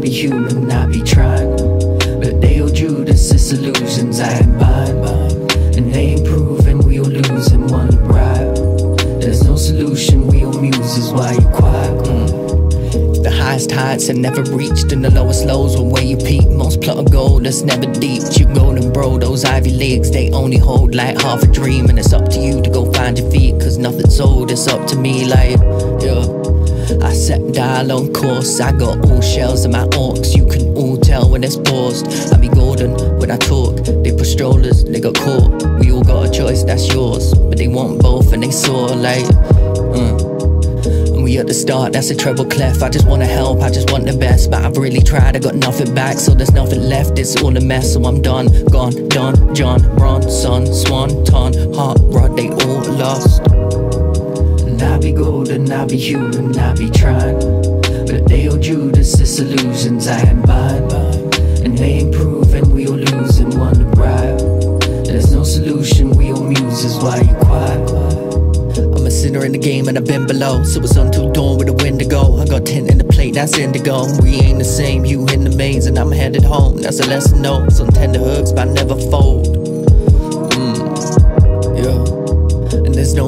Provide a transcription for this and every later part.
be human, I be trying. But they all Judas, it's illusions I ain't buying. And they ain't proving we all losing, wanna bribe. There's no solution, we all muses, why you quiet? Mm. The highest heights are never reached, and the lowest lows are where you peak. Most plot of gold that's never deep. You golden bro, those ivy leagues, they only hold like half a dream. And it's up to you to go find your feet, cause nothing's old, it's up to me, like, yeah. I set dial on course, I got all shells in my orcs. You can all tell when it's paused. I be golden when I talk, they push strollers, they got caught. We all got a choice, that's yours. But they want both and they saw, like, mm. we at the start, that's a treble clef. I just wanna help, I just want the best. But I've really tried, I got nothing back, so there's nothing left. It's all a mess, so I'm done, gone, done. John, Bronson, be golden, I be human, I be trying. But they all Judas, it's illusions I am buying. And they ain't proving we all losing, wanna bribe. There's no solution, we all muses, why you quiet? I'm a sinner in the game and I've been below. So it's until dawn with a wind to go. I got tint in the plate, that's indigo. We ain't the same, you in the maze and I'm headed home. That's a lesson, no. Some tender hooks, but I never fold.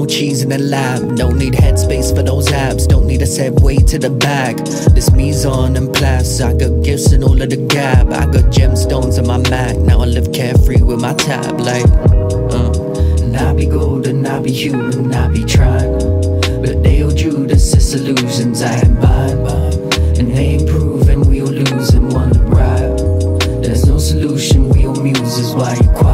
no cheese in the lab. No need headspace for those abs. Don't need a weight to the bag. This me's on and plus I got gifts and all of the gab. I got gemstones in my Mac Now I live carefree with my tab Like, uh And I be golden, I be human, I be trying But they all Judas, it's illusions I am buying And they improve and we all lose and wanna bribe There's no solution, we all muses, why you quiet?